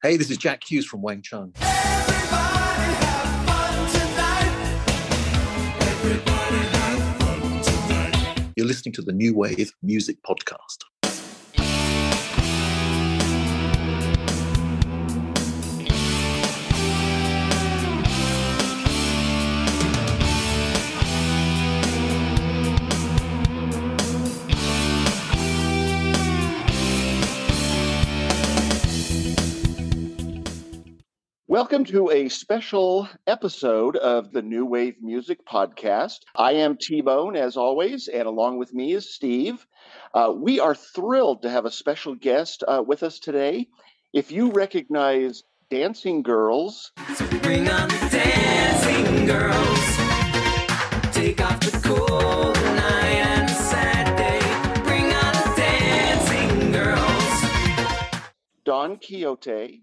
Hey, this is Jack Hughes from Wang Chung. You're listening to the New Wave Music Podcast. Welcome to a special episode of the New Wave Music Podcast. I am T Bone, as always, and along with me is Steve. Uh, we are thrilled to have a special guest uh, with us today. If you recognize Dancing Girls, So bring on the dancing girls. Take off the cold night and the sad day. Bring on dancing girls. Don Quixote,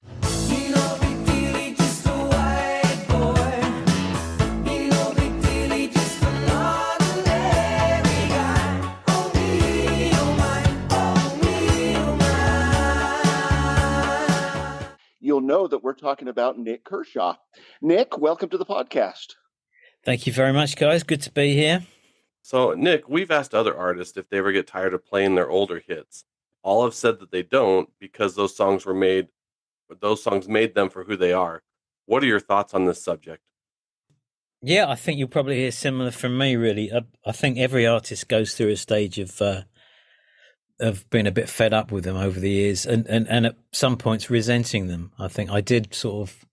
You'll know that we're talking about Nik Kershaw. Nik, welcome to the podcast. Thank you very much, guys. Good to be here. So, Nik, we've asked other artists if they ever get tired of playing their older hits. All have said that they don't because those songs were made, those songs made them for who they are. What are your thoughts on this subject? Yeah, I think you'll probably hear similar from me. Really, I, I think every artist goes through a stage of uh, of been a bit fed up with them over the years, and, and and at some points resenting them. I think I did sort of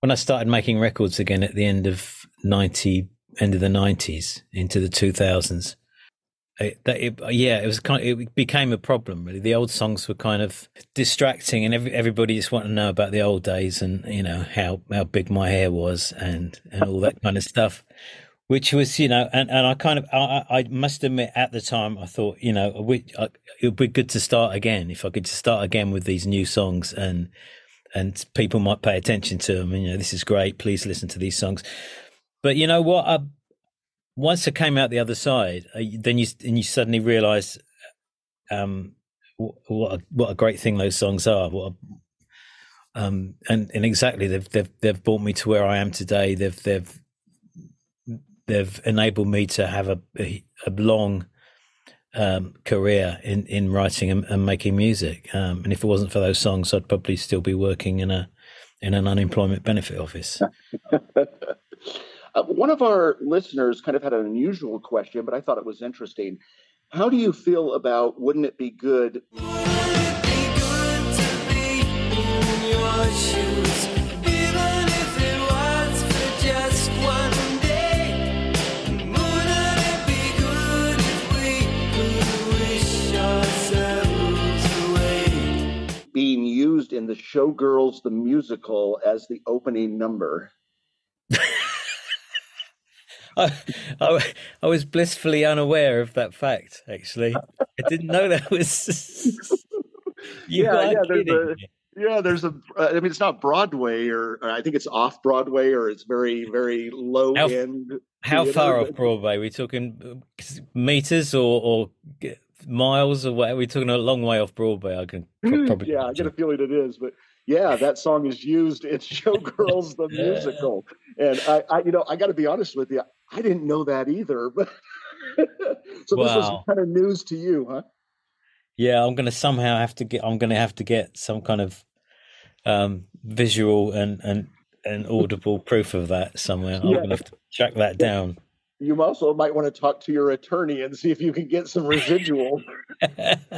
when I started making records again at the end of ninety, end of the nineties into the two thousands. It, that it, yeah, it was kind. Of, it became a problem. Really, the old songs were kind of distracting, and every, everybody just wanted to know about the old days and you know how how big my hair was and and all that kind of stuff. Which was, you know, and, and I kind of, I, I I must admit, at the time, I thought, you know, we, I, it would be good to start again if I could start again with these new songs and and people might pay attention to them. And you know, this is great. Please listen to these songs. But you know what? I, once I came out the other side, uh, then you and you suddenly realise um, wh- what a, what a great thing those songs are. What a, um, and and exactly they've they've they've brought me to where I am today. They've they've they've enabled me to have a a, a long um, career in in writing and, and making music. Um, and if it wasn't for those songs, I'd probably still be working in a in an unemployment benefit office. Uh, one of our listeners kind of had an unusual question, but I thought it was interesting. How do you feel about wouldn't it be good? In the Showgirls the musical as the opening number. I, I, I was blissfully unaware of that fact. Actually, I didn't know that was. Yeah, yeah, there's kidding a- Yeah, there's a. Uh, I mean, it's not Broadway, or, or I think it's off Broadway, or it's very, very low How- end. How theater, far off Broadway? Are we talking uh, meters or, or miles away. what? Are we talking a long way off Broadway? I can probably. yeah, I get a feeling it is, but yeah, that song is used in Showgirls the musical, and I, I you know, I got to be honest with you, I didn't know that either, but so this was kind of news to you, huh? Yeah, I'm gonna somehow have to get. I'm gonna have to get some kind of um, visual and and and audible proof of that somewhere. I'm Yeah. gonna have to track that down. You also might want to talk to your attorney and see if you can get some residual.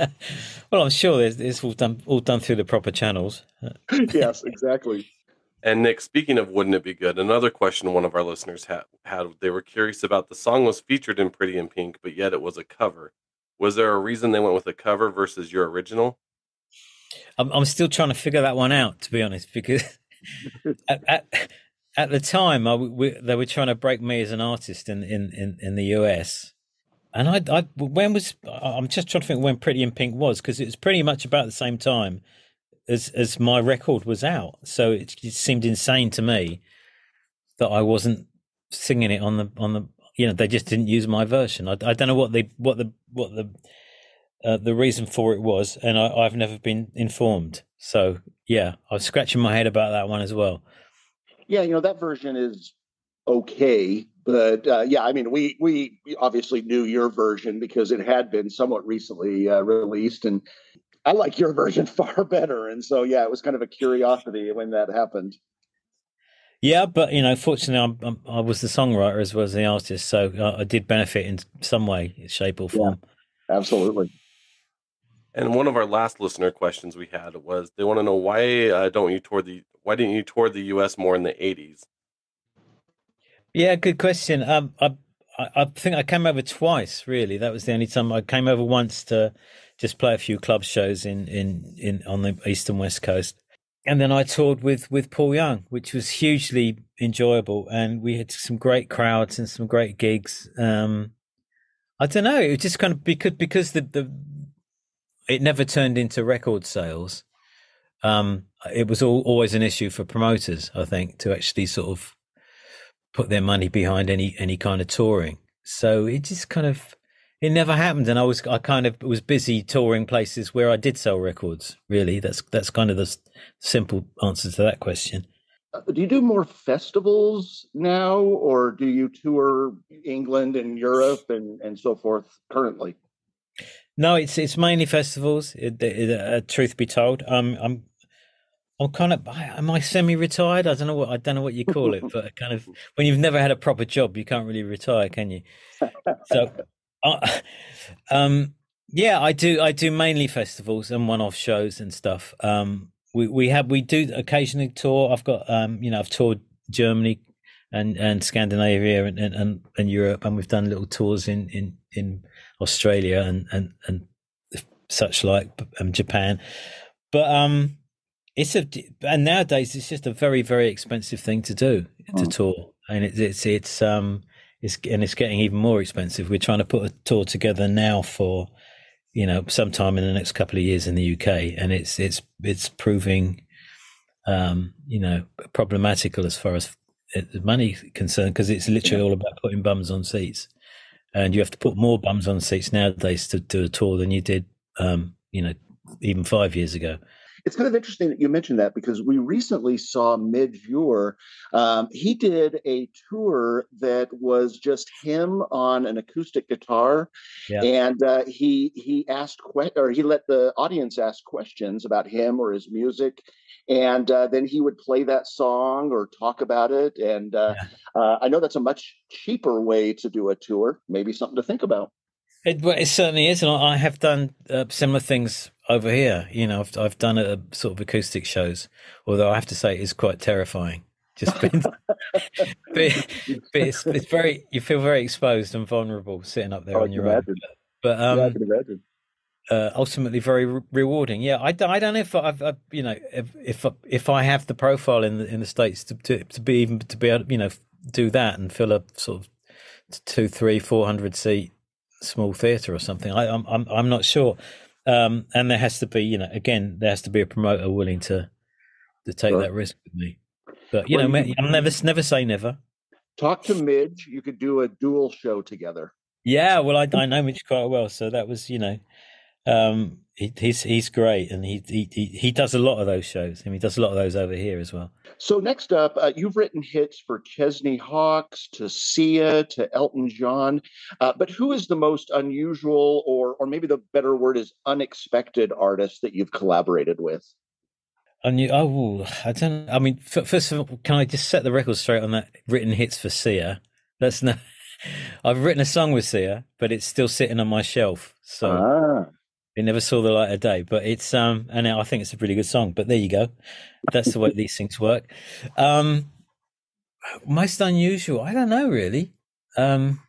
well, I'm sure there's, it's all done all done through the proper channels. yes, exactly. And Nik, speaking of wouldn't it be good, another question one of our listeners had had they were curious about the song was featured in Pretty in Pink, but yet it was a cover. Was there a reason they went with a cover versus your original? I'm, I'm still trying to figure that one out, to be honest, because at, at, at the time I, we, they were trying to break me as an artist in, in, in, in the US. and I, I when was I'm just trying to think when Pretty in Pink was because it was pretty much about the same time as as my record was out. So it, it seemed insane to me that I wasn't singing it on the on the you know they just didn't use my version. I, I don't know what they what the what the uh, the reason for it was, and I, I've never been informed. So yeah, I was scratching my head about that one as well. Yeah, you know that version is okay, but uh, yeah, I mean, we we obviously knew your version because it had been somewhat recently uh, released, and I like your version far better. And so yeah, it was kind of a curiosity when that happened. Yeah, but you know, fortunately, I'm, I'm, I was the songwriter as well as the artist, so I, I did benefit in some way, shape, or form. Yeah, Absolutely. And one of our last listener questions we had was they want to know why uh, don't you tour the why didn't you tour the U.S. more in the '80s? Yeah, good question. Um, I, I think I came over twice. Really, that was the only time I came over once to just play a few club shows in in in on the east and west coast, and then I toured with with Paul Young, which was hugely enjoyable, and we had some great crowds and some great gigs. Um, I don't know, it was just kind of because because the the it never turned into record sales. Um, it was all, always an issue for promoters, I think, to actually sort of put their money behind any any kind of touring. So it just kind of it never happened, and I was I kind of was busy touring places where I did sell records. Really, that's that's kind of the simple answer to that question. Uh, Do you do more festivals now, or do you tour England and Europe and and so forth currently? No, it's it's mainly festivals. It, it, uh, truth be told, um, I'm I'm kind of am I semi-retired? I don't know what I don't know what you call it, but kind of when you've never had a proper job, you can't really retire, can you? So, uh, um, yeah, I do. I do mainly festivals and one-off shows and stuff. Um, we we have we do occasionally tour. I've got um, you know, I've toured Germany and and Scandinavia and and, and, and Europe, and we've done little tours in in in Australia and and and such like um, Japan. But um, it's a and nowadays it's just a very very expensive thing to do to Mm. tour, and it's it's it's um it's and it's getting even more expensive. We're trying to put a tour together now for you know sometime in the next couple of years in the UK, and it's it's it's proving um you know problematical as far as uh, money concerned because it's literally all about putting bums on seats, and you have to put more bums on seats nowadays to do a tour than you did um you know even five years ago. It's kind of interesting that you mentioned that because we recently saw Midge Ure. Um, he did a tour that was just him on an acoustic guitar, Yeah. and uh, he he asked que- or he let the audience ask questions about him or his music, and uh, then he would play that song or talk about it. And uh, uh, I know that's a much cheaper way to do a tour. Maybe something to think about. It, it certainly is, and I I have done uh, similar things over here. You know, I've I've done a sort of acoustic shows, although I have to say it's quite terrifying. Just being, but, it's it's very you feel very exposed and vulnerable sitting up there Oh, I on your own. But um, yeah, I can imagine. uh, ultimately very re- rewarding. Yeah, I, I don't know if I've, i you know if if if I have the profile in the in the states to to, to be even to be able to, you know do that and fill a sort of two three four hundred seat small theater or something. I, I'm I'm I'm not sure. Um, and there has to be you know again there has to be a promoter willing to to take that risk with me. But you Well, know, you- I'm never never say never. Talk to Midge. You could do a dual show together. Yeah, well, I, I know Midge quite well, so that was, you know, um, he, he's he's great, and he, he he does a lot of those shows, and he does a lot of those over here as well. So next up, uh, you've written hits for Chesney Hawkes, to Sia, to Elton John. Uh, but who is the most unusual, or or maybe the better word is unexpected artist that you've collaborated with? And you, oh, I don't. I mean, f- first of all, can I just set the record straight on that written hits for Sia? That's no. I've written a song with Sia, but it's still sitting on my shelf, so Ah, it never saw the light of day. But it's um, and I think it's a pretty good song. But there you go. That's the way these things work. Um, most unusual. I don't know really. Um,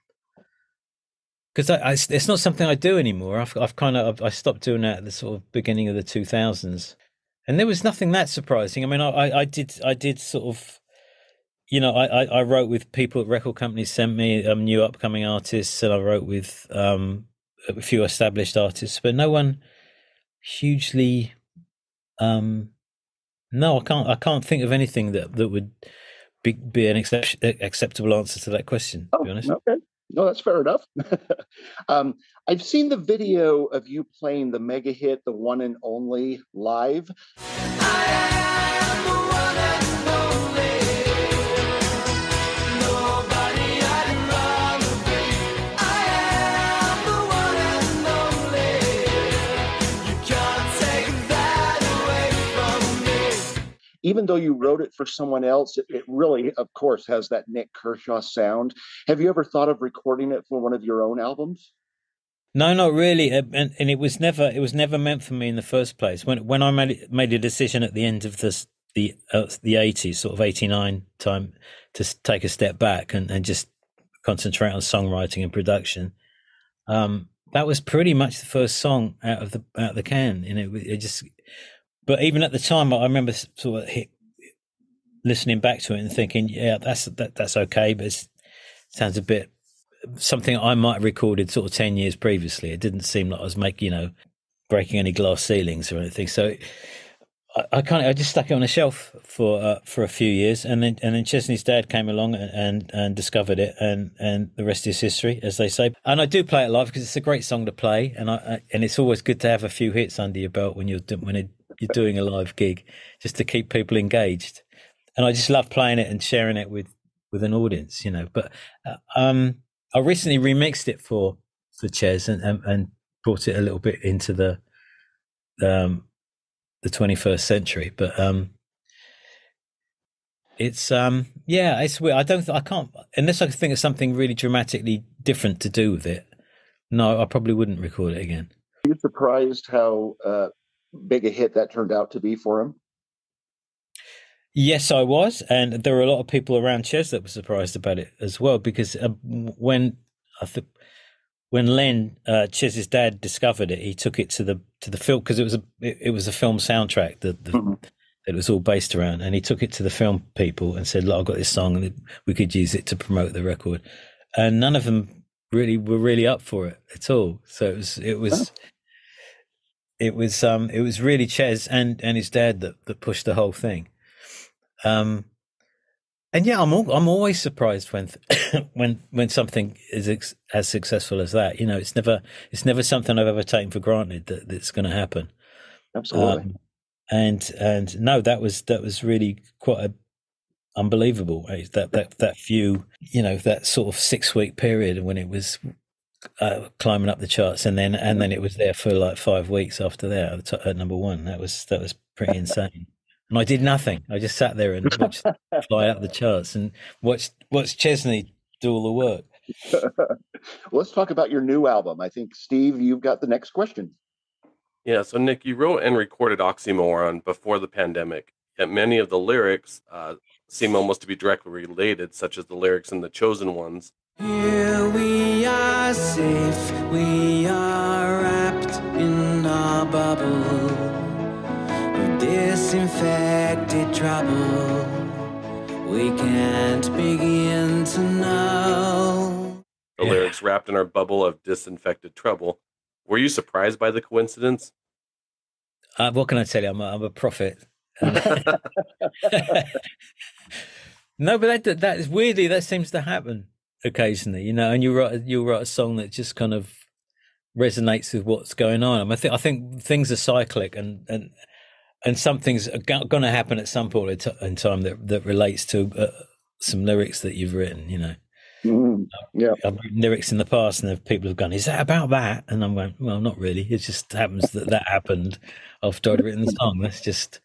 because I, I, it's not something I do anymore. I've, I've kind of, I stopped doing that at the sort of beginning of the two thousands, and there was nothing that surprising. I mean, I, I, I did, I did sort of, you know, I, I, I wrote with people at record companies sent me um, new upcoming artists, and I wrote with um, a few established artists, but no one hugely. Um, no, I can't. I can't think of anything that that would be, be an accept, acceptable answer to that question. To be honest, Oh, okay. No, that's fair enough. um, I've seen the video of you playing the mega hit, the one and only, live. Even though you wrote it for someone else, it, it really, of course, has that Nik Kershaw sound. Have you ever thought of recording it for one of your own albums? No, not really, Uh, and and it was never it was never meant for me in the first place. When when I made made a decision at the end of this the uh, the eighties, sort of eighty nine time, to take a step back and, and just concentrate on songwriting and production. Um, that was pretty much the first song out of the out of the can, and it, it just. But even at the time, I remember sort of hit, listening back to it and thinking, "Yeah, that's that, that's okay," but it sounds a bit something I might have recorded sort of 10 years previously. It didn't seem like I was making, you know, breaking any glass ceilings or anything. So I, I kind of, I just stuck it on a shelf for, uh, for a few years. And then, and then Chesney's dad came along and, and, and discovered it and, and the rest is history, as they say. And I do play it live because it's a great song to play. And I, I, and it's always good to have a few hits under your belt when you're, when it, you're doing a live gig just to keep people engaged. And I just love playing it and sharing it with, with an audience, you know, but, uh, um, I recently remixed it for for Ches and, and and brought it a little bit into the um the 21st century. But um it's um yeah it's weird. I don't i can't unless i think of something really dramatically different to do with it no i probably wouldn't record it again. Are you surprised how uh, big a hit that turned out to be for him? Yes, I was, and there were a lot of people around Ches that were surprised about it as well. Because uh, when I think when Len uh, Ches's dad discovered it, he took it to the to the film because it was a it, it was a film soundtrack that the, Mhm. that it was all based around, and he took it to the film people and said, "Look, I've got this song, and we could use it to promote the record." And none of them really were really up for it at all. So it was it was. It was um it was really Ches and and his dad that that pushed the whole thing. Um, and yeah, I'm al- I'm always surprised when when when something is ex- as successful as that. You know, it's never it's never something I've ever taken for granted that that's going to happen. Absolutely. Um, and and no, that was that was really quite a, unbelievable. eh, That that that few, you know, that sort of six week period when it was uh, climbing up the charts, and then and then it was there for like five weeks after that at, the top, at number one. That was that was pretty insane. And I did nothing. I just sat there and watched fly up the charts and watched watched Chesney do all the work. Let's talk about your new album. I think, Steve, you've got the next question. Yeah, so Nik, you wrote and recorded Oxymoron before the pandemic, yet many of the lyrics uh, seem almost to be directly related, such as the lyrics in The Chosen Ones. Here we are safe, we are wrapped in our bubble of disinfected trouble. We can't begin to know. The Yeah. lyrics wrapped in our bubble of disinfected trouble. Were you surprised by the coincidence? Uh, what can I tell you? I'm a, I'm a prophet. no, but that that is weirdly that seems to happen occasionally, you know. And you write you'll write a song that just kind of resonates with what's going on. I, mean, I think I think things are cyclic, and and and something's going to happen at some point in time that that relates to uh, some lyrics that you've written. You know, Mhm. Yeah. I've written lyrics in the past, and people have gone, "Is that about that?" And I'm going, "Well, not really. It just happens that that happened after I'd written the song. That's just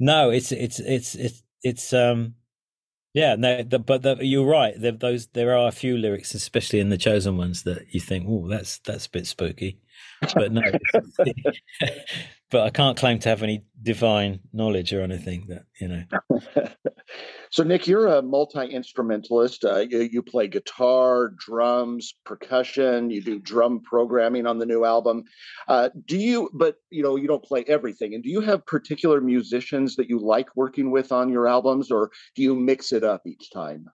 no. It's it's it's it's it's um yeah. No, the, but the, you're right. There, those there are a few lyrics, especially in the chosen ones, that you think, "Oh, that's that's a bit spooky." but no. but I can't claim to have any divine knowledge or anything that you know. so, Nik, you're a multi instrumentalist. Uh, you, you play guitar, drums, percussion. You do drum programming on the new album. Uh, do you? But you know, you don't play everything. And do you have particular musicians that you like working with on your albums, or do you mix it up each time?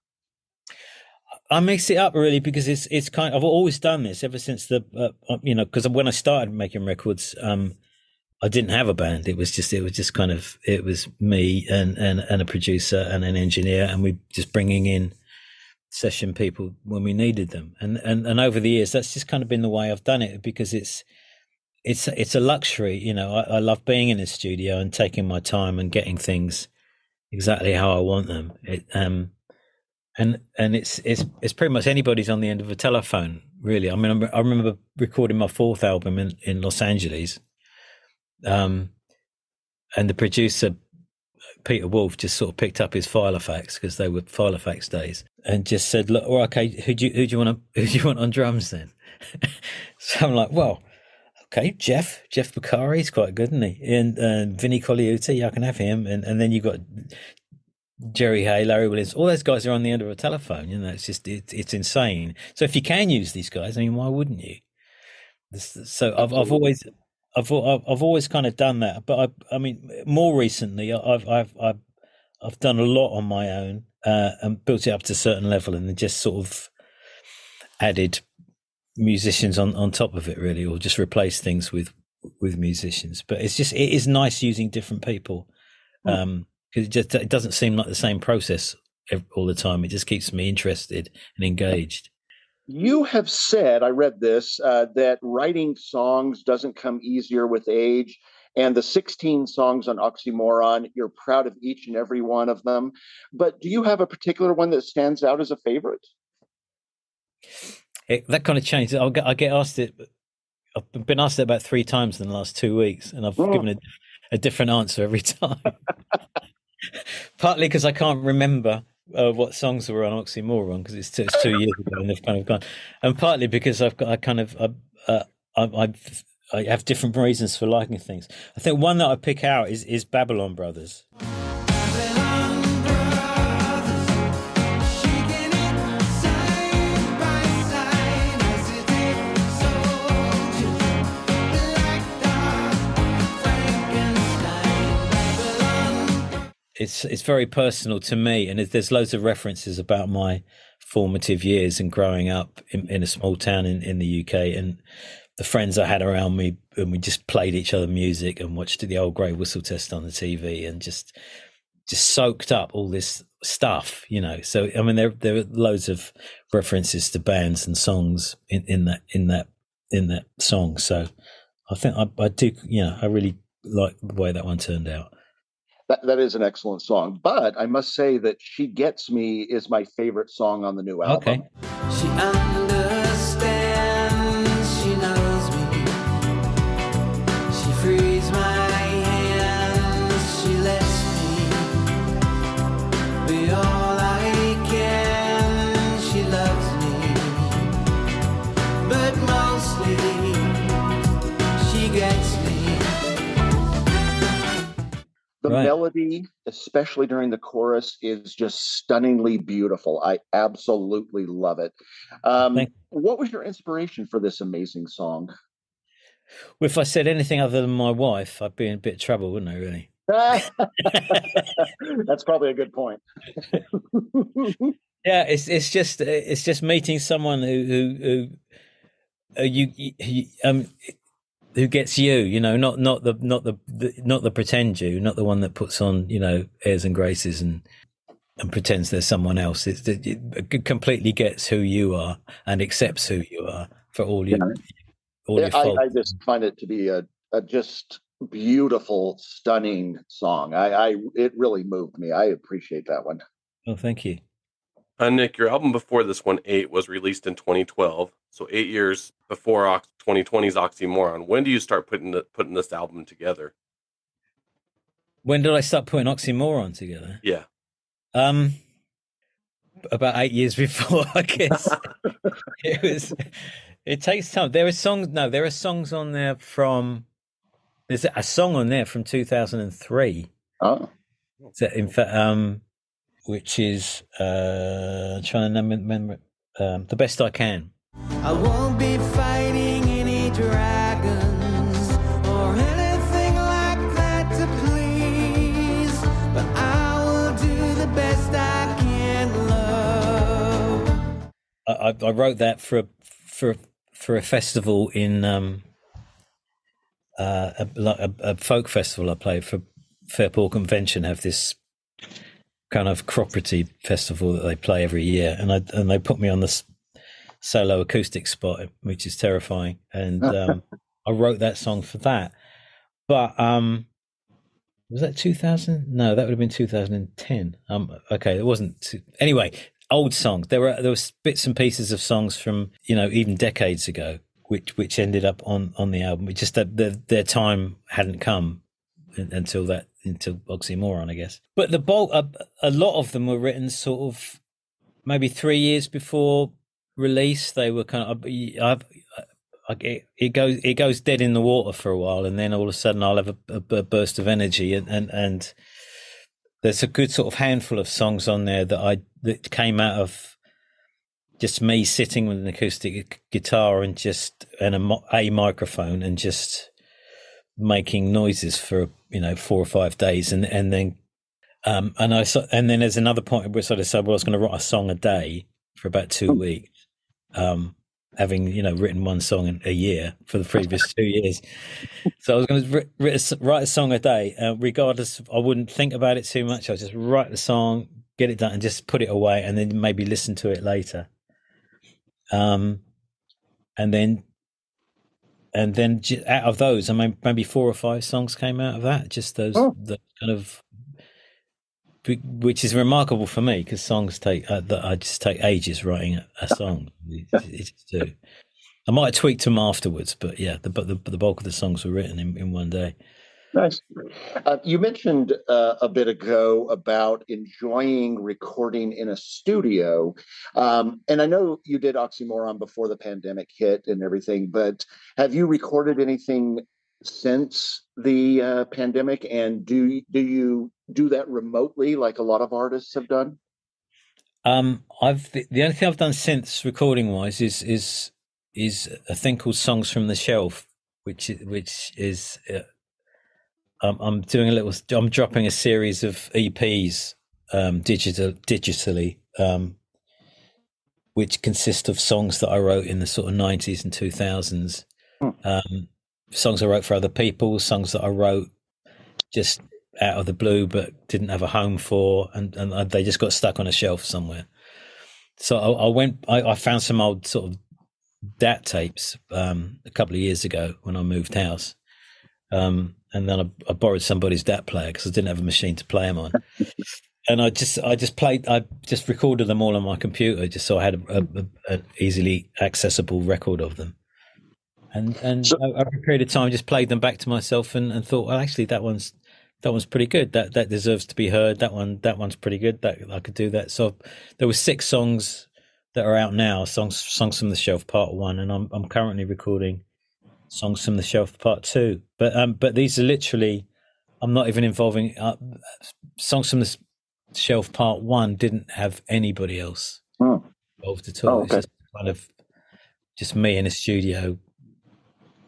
I mix it up really because it's it's kind. I've always done this ever since the uh, you know because when I started making records, um, I didn't have a band. It was just it was just kind of it was me and and and a producer and an engineer, and we just bringing in session people when we needed them. And and and over the years, that's just kind of been the way I've done it because it's it's it's a luxury. You know, I, I love being in a studio and taking my time and getting things exactly how I want them. It um and and it's it's it's pretty much anybody's on the end of a telephone, really. I mean, I remember recording my fourth album in in Los Angeles, um, and the producer Peter Wolf just sort of picked up his Filofax because they were Filofax days, and just said, "Look, well, okay, who do you who do you want to, who do you want on drums then?" so I'm like, "Well, okay, Jeff Jeff he's quite good, isn't he? And uh, Vinny Colaiuta, I can have him, and and then you've got Jerry Hey, Larry Williams, all those guys are on the end of a telephone. You know, it's just it, it's insane. So if you can use these guys, I mean, why wouldn't you? This, so I've I've always I've I've I've always kind of done that, but I I mean more recently I've I've I've I've done a lot on my own uh, and built it up to a certain level, and then just sort of added musicians on on top of it, really, or just replace things with with musicians. But it's just it is nice using different people. Um, because it just it doesn't seem like the same process all the time. It just keeps me interested and engaged. You have said, I read this, uh, that writing songs doesn't come easier with age. And the 16 songs on Oxymoron, you're proud of each and every one of them. But do you have a particular one that stands out as a favorite? It, that kind of changes. I'll get, I get asked it. I've been asked it about three times in the last two weeks, and I've Oh. given a, a different answer every time. Partly because I can't remember uh, what songs were on Oxymoron because it's, it's two years ago and they've kind of gone, and partly because I've got I kind of I, uh, I, I've I have different reasons for liking things. I think one that I pick out is is Babylon Brothers. It's it's very personal to me, and there's- loads of references about my formative years and growing up in, in a small town in, in the UK, and the friends I had around me, and we just played each other music and watched the old Grey Whistle Test on the TV, and just just soaked up all this stuff, you know. So I mean, there there are loads of references to bands and songs in, in that in that in that song. So I think I, I do, you know, I really like the way that one turned out. That, that is an excellent song. But I must say that She Gets Me is my favorite song on the new album. Okay. The Right. melody, especially during the chorus, is just stunningly beautiful. I absolutely love it. Um, what was your inspiration for this amazing song? Well, if I said anything other than my wife, I'd be in a bit of trouble, wouldn't I? Really? That's probably a good point. Yeah, it's it's just it's just meeting someone who who who uh, you, you um who gets you, you know, not not the not the, the not the pretend you, not the one that puts on you know airs and graces and and pretends there's someone else. It's, it, it completely gets who you are and accepts who you are for all your all your I, faults. I just find it to be a, a just beautiful, stunning song. I, I it really moved me. I appreciate that one. Oh, thank you. Uh, Nik, your album before this one, Eight, was released in 2012. So eight years before Ox- 2020's Oxymoron. When do you start putting the, putting this album together? When did I start putting oxymoron together? Yeah. Um, about eight years before, I guess. it was, It takes time. There are songs. No, there are songs on there from. There's a song on there from 2003. Oh, that in fact, um, which is uh, trying to remember um, the best I can. I won't be fighting any dragons or anything like that to please, but I will do the best I can love. I, I, wrote that for a, for for a festival in um, uh, a, a, a folk festival I played for Fairport Convention. Have this kind of cooperative festival that they play every year, and I and they put me on this solo acoustic spot, which is terrifying. And um, I wrote that song for that. But um, was that 2000? No, that would have been 2010. Um, okay, it wasn't. Too, anyway, old songs. There were there was bits and pieces of songs from you know even decades ago, which which ended up on on the album. It's just that their their time hadn't come until that until oxymoron, I guess. But the bulk, a, a lot of them were written sort of maybe three years before release. They were kind of I've, it, it goes it goes dead in the water for a while, and then all of a sudden I'll have a, a, a burst of energy, and, and and there's a good sort of handful of songs on there that I that came out of just me sitting with an acoustic guitar and just and a, a microphone and just making noises for you know four or five days, and and then um and I and then there's another point where I sort of said well I was going to write a song a day for about two weeks, um having you know written one song a year for the previous two years. So I was going to write, write a song a day, uh, regardless. I wouldn't think about it too much. I just write the song, get it done, and just put it away, and then maybe listen to it later. Um, and then, and then out of those, I mean, maybe four or five songs came out of that. Just those, Oh. the kind of, which is remarkable for me because songs take uh, that I just take ages writing a, a song. It, it just do. I might have tweaked them afterwards, but yeah, the but the, the bulk of the songs were written in, in one day. Nice. Uh, you mentioned uh, a bit ago about enjoying recording in a studio. Um, and I know you did Oxymoron before the pandemic hit and everything, but have you recorded anything since the uh, pandemic? And do, do you do that remotely like a lot of artists have done? Um, I've the, the only thing I've done since recording wise is is is a thing called Songs from the Shelf, which is, which is uh, um, I'm doing a little. I'm dropping a series of EPs um, digital digitally, um, which consist of songs that I wrote in the sort of 90s and 2000s. Hmm. Um, songs I wrote for other people, songs that I wrote just out of the blue but didn't have a home for, and, and they just got stuck on a shelf somewhere. So I, I went. I, I found some old sort of DAT tapes um, a couple of years ago when I moved house, um, and then I, I borrowed somebody's DAT player because I didn't have a machine to play them on. and I just, I just played, I just recorded them all on my computer, just so I had an easily accessible record of them. And and So- over a period of time, just played them back to myself and, and thought, well, actually, that one's that one's pretty good. That that deserves to be heard. That one that one's pretty good. That I could do that. So there were six songs that are out now. Songs songs from the shelf part one, and I'm I'm currently recording songs from the shelf part two. But um, but these are literally, I'm not even involving uh, songs from the shelf part one. Didn't have anybody else Hmm. involved at all. Oh, It's okay. just kind of just me in a studio.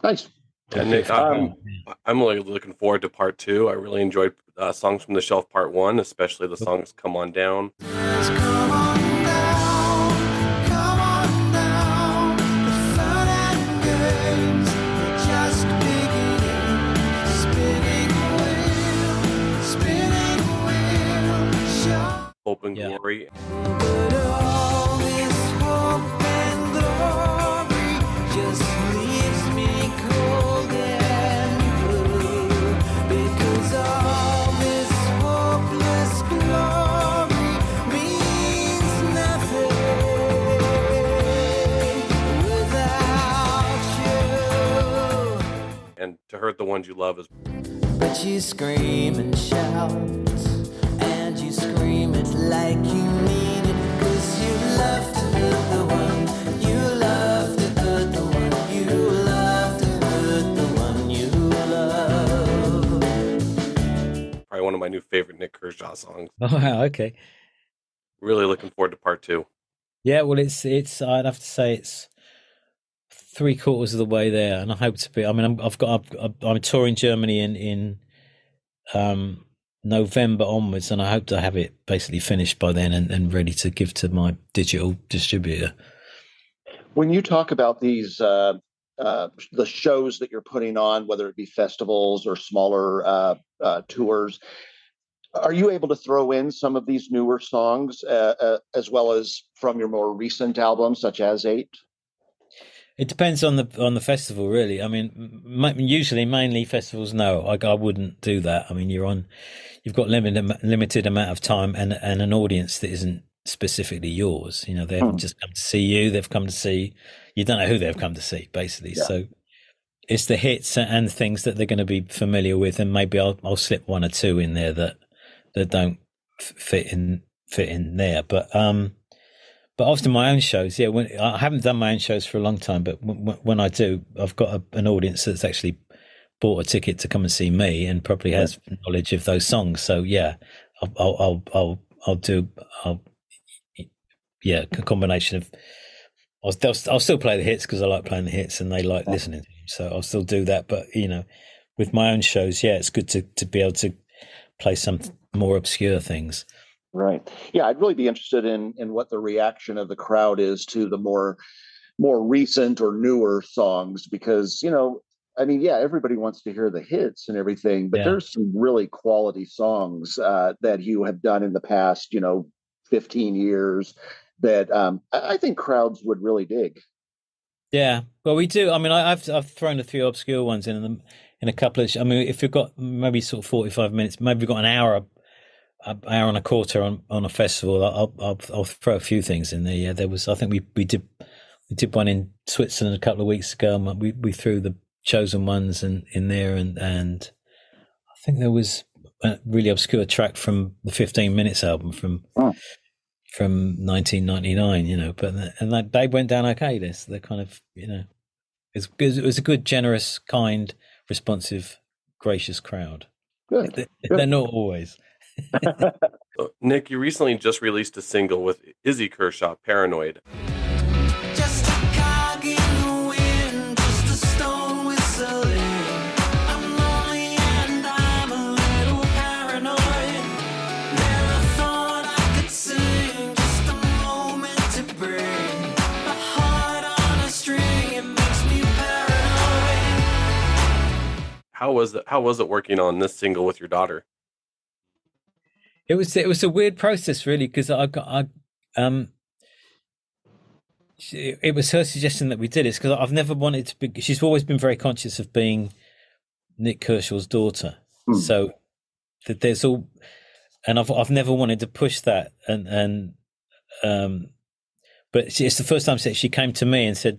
Nice. Yeah, Nik, Um, I'm, I'm really looking forward to part two. I really enjoyed uh, songs from the shelf part one, especially the songs "Come On Down." And to hurt the ones you love is But you scream and shout, Probably one of my new favorite Nik Kershaw songs. Oh wow, okay. Really looking forward to part two. Yeah, well it's it's I'd have to say it's three quarters of the way there and I hope to be I mean I'm, I've got I've, I'm touring Germany in in um November onwards, and I hope to have it basically finished by then and, and ready to give to my digital distributor. When you talk about these, uh, uh, the shows that you're putting on, whether it be festivals or smaller uh, uh, tours, are you able to throw in some of these newer songs uh, uh, as well as from your more recent albums, such as Eight? It depends on the on the festival, really. I mean, m- usually, mainly festivals. No, I, I wouldn't do that. I mean, you're on, you've got limited limited amount of time and and an audience that isn't specifically yours. You know, they haven't Hmm. just come to see you; they've come to see. You don't know who they've come to see, basically. Yeah. So it's the hits and things that they're going to be familiar with, and maybe I'll I'll slip one or two in there that that don't f- fit in fit in there. But um, but often my own shows, yeah. When I haven't done my own shows for a long time, but w- when I do, I've got a, an audience that's actually bought a ticket to come and see me, and probably has knowledge of those songs. So yeah, I'll I'll I'll I'll, I'll do I'll yeah a combination of. I'll, I'll still play the hits because I like playing the hits and they like listening to them. So I'll still do that. But you know, with my own shows, yeah, it's good to to be able to play some more obscure things. Right. Yeah, I'd really be interested in in what the reaction of the crowd is to the more more recent or newer songs because you know I mean, yeah, everybody wants to hear the hits and everything, but Yeah. there's some really quality songs uh, that you have done in the past, you know, 15 years that um, I I think crowds would really dig. Yeah, well, we do. I mean, I, I've I've thrown a few obscure ones in them in a couple of. I mean, if you've got maybe sort of forty five minutes, maybe you've got an hour, hour and a quarter on, on a festival, I'll, I'll I'll throw a few things in there. Yeah, there was. I think we we did we did one in Switzerland a couple of weeks ago. And we we threw the chosen ones in in there, and and I think there was a really obscure track from the fifteen minutes album from. Oh. From 1999, you know, but and that they went down okay. This they're kind of, you know, it's good. It was a good, generous, kind, responsive, gracious crowd. Good. They- They're not always. So, uh, Nik, you recently just released a single with Izzy Kershaw, Paranoid. Just a cog in the wind, just a stone whistling. I'm lonely and I'm a little paranoid. Never thought I could sing, just a moment to bring. My heart on a string, it makes me paranoid. How was it? How was it working on this single with your daughter? It was it was a weird process, really, because I got I um. she- It was her suggestion that we did it because I've never wanted to be. She's always been very conscious of being Nik Kershaw's daughter, Hmm. so that there's all, and I've I've never wanted to push that, and and um, but she, it's the first time that she came to me and said,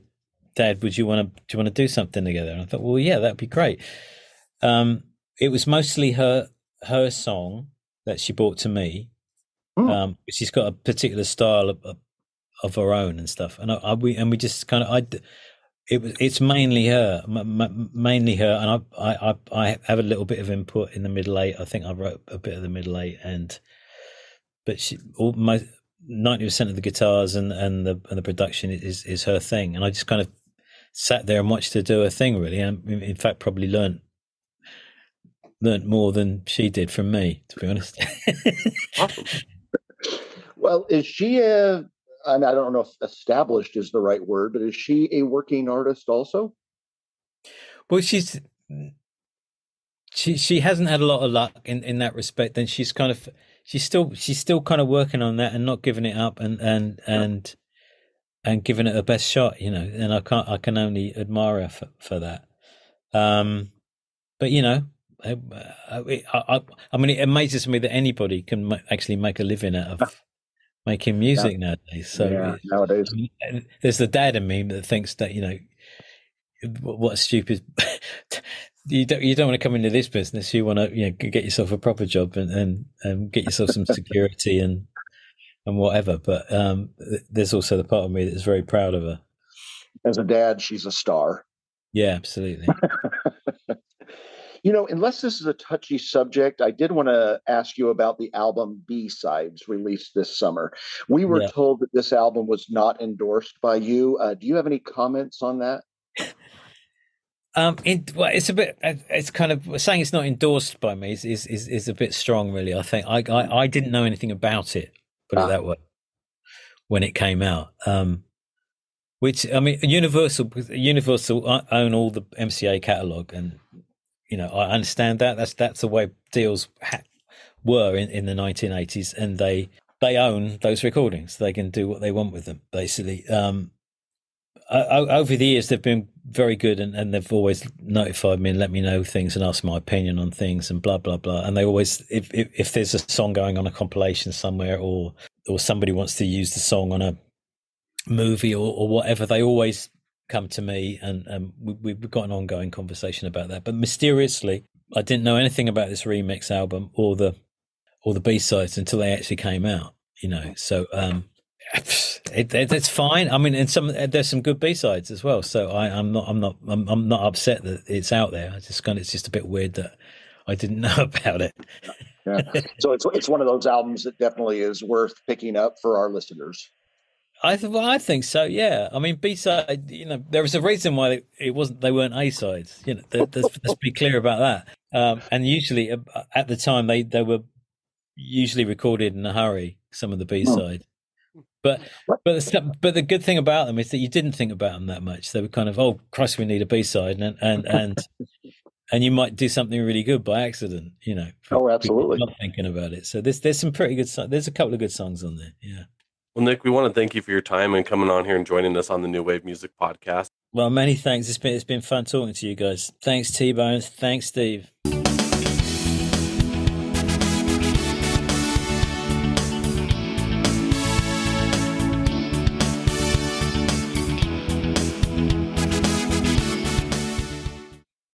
"Dad, would you want to do you want to do something together?" And I thought, well, yeah, that'd be great. Um, it was mostly her her song that she brought to me. Hmm. Um, she's got a particular style of, of, of her own and stuff, and I, I we and we just kind of I. It was it's mainly her, m- m- mainly her, and I, I I have a little bit of input in the middle eight. I think I wrote a bit of the middle eight, and but she almost ninety percent of the guitars and and the and the production is is her thing, and I just kind of sat there and watched her do her thing really, and in fact probably learned learned more than she did from me, to be honest. Awesome. Well, is she a, and I don't know if established is the right word, but is she a working artist also? well, she's she she hasn't had a lot of luck in in that respect. And she's kind of she's still she's still kind of working on that and not giving it up and and and and giving it her best shot, you know. And I can't I can only admire her for, for that. Um, but you know. I, I, I, I mean, it amazes me that anybody can actually make a living out of making music nowadays. So yeah, nowadays. I mean, there's the dad in me that thinks that you know what what a stupid you don't you don't want to come into this business you want to you know get yourself a proper job and and, and get yourself some security and and whatever but um there's also the part of me that's very proud of her As a dad, she's a star. yeah absolutely You know, unless this is a touchy subject, I did want to ask you about the album B Sides released this summer. We were Yeah. told that this album was not endorsed by you. Uh, do you have any comments on that? Um, it, well, it's a bit. It's kind of saying it's not endorsed by me is is is, is a bit strong, really. I think I, I I didn't know anything about it. Put Ah. it that way. When it came out, um, which I mean, Universal Universal o- own all the MCA catalog, and you know I understand that. That's that's the way deals ha- were in, in the 1980s, and they they own those recordings. They can do what they want with them, basically. Um, over the years they've been very good and, and they've always notified me and let me know things and asked my opinion on things and blah blah blah and they always if if, if there's a song going on a compilation somewhere or or somebody wants to use the song on a movie or, or whatever they always come to me and um, we, we've got an ongoing conversation about that but mysteriously i didn't know anything about this remix album or the or the b-sides until they actually came out you know so um it, it, it's fine. I mean, and some there's some good B sides as well. So I, I'm not I'm not I'm, I'm not upset that it's out there. I just kind of it's just a bit weird that I didn't know about it. Yeah. so it's it's one of those albums that definitely is worth picking up for our listeners. I th- well, I think so. Yeah. I mean, B side. You know, there was a reason why it, it wasn't. They weren't A sides. You know, let's, let's be clear about that. Um, and usually, uh, at the time, they they were usually recorded in a hurry. Some of the B side. But but the, but the good thing about them is that you didn't think about them that much. They were kind of oh Christ, we need a B side, and and and and you might do something really good by accident. You know, Oh, absolutely. Not thinking about it. So there's there's some pretty good. There's a couple of good songs on there. Yeah. Well, Nik, we want to thank you for your time and coming on here and joining us on the New Wave Music Podcast. Well, many thanks. It's been it's been fun talking to you guys. Thanks, T Bones. Thanks, Steve.